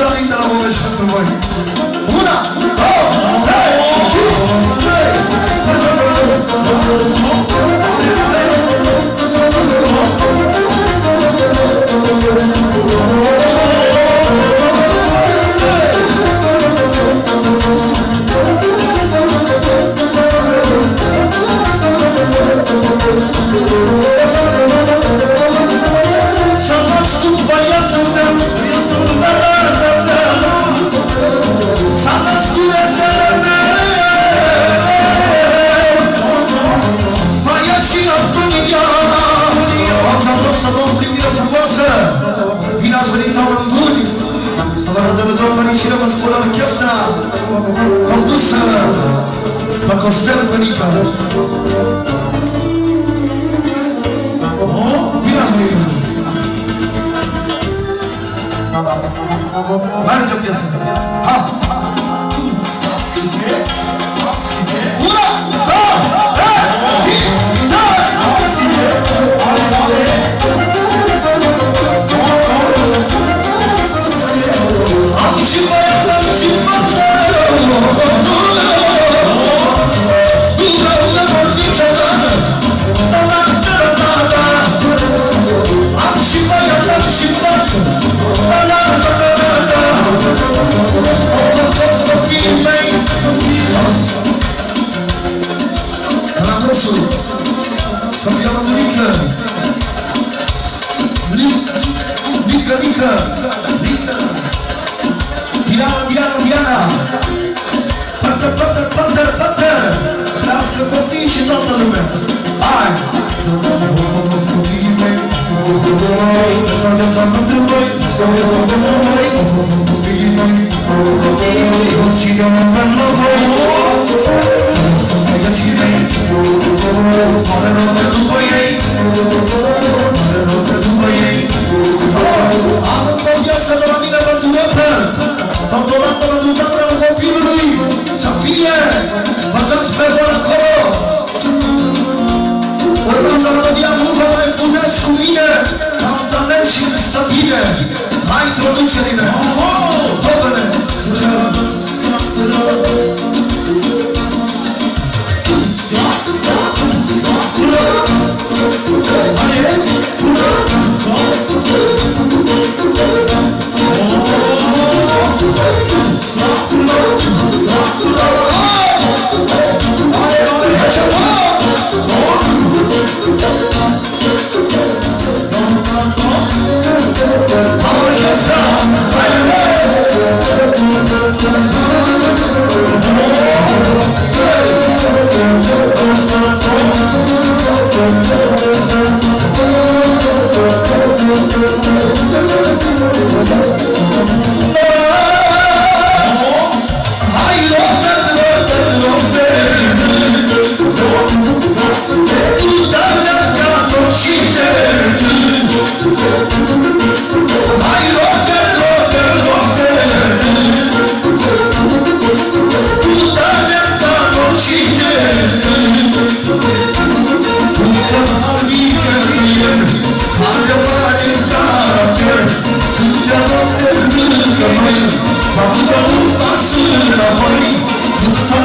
drag de la Momeș pentru voi. Una, două, trei, cinci, trei, 말을 좀 뺐습니다. Mică, mică Diana, Diana, Diana Pătă, pătă, pătă, pătă Crească copii și toată lumea Hai! Copiii mei, cu noi, să ne-am mândru noi, să ne-am mândru noi să fie băgați pe gol acolo. Urmează melodia, nu vă mai fumeați cu mine, am talent și îmi. Hai, introducerile! Oh, oh! lângă noi Faptul că nu pasul înapoi După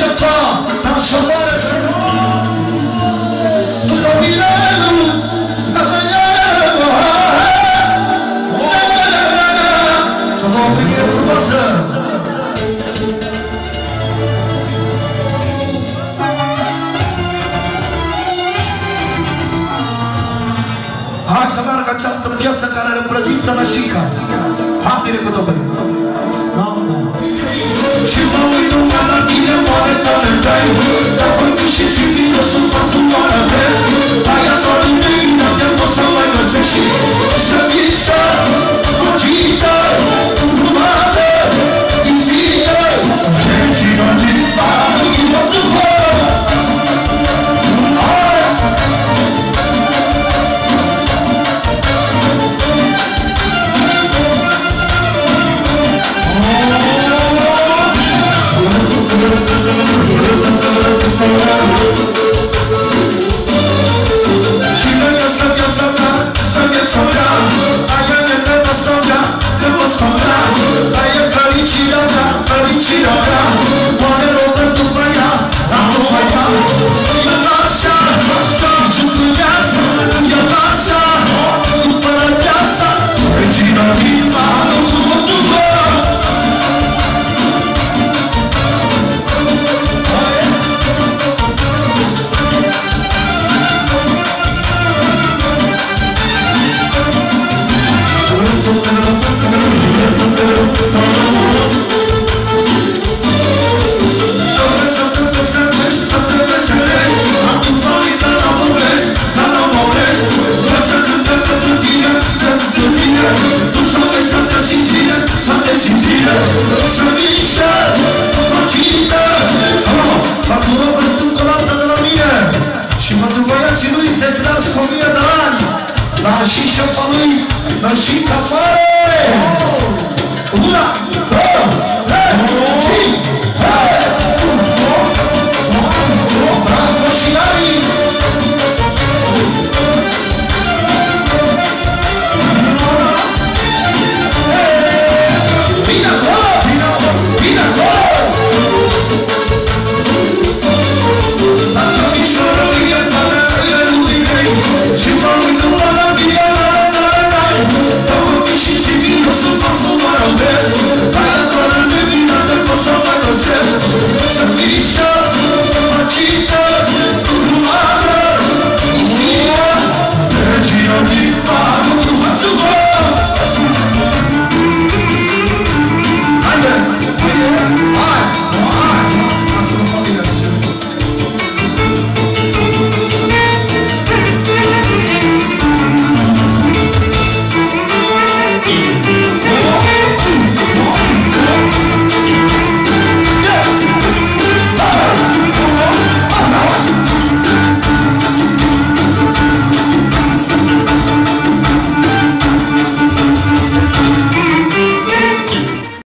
Chapá, transformar esse mundo. Tu caminhando, caminhando. Só dou a primeira formação. А самара качаста пьеса карара празита на шика. А ты рекотопали. Și mă uit numai la tine, oare tare dai Dar până și simt eu sunt parfumoarea mea Mas te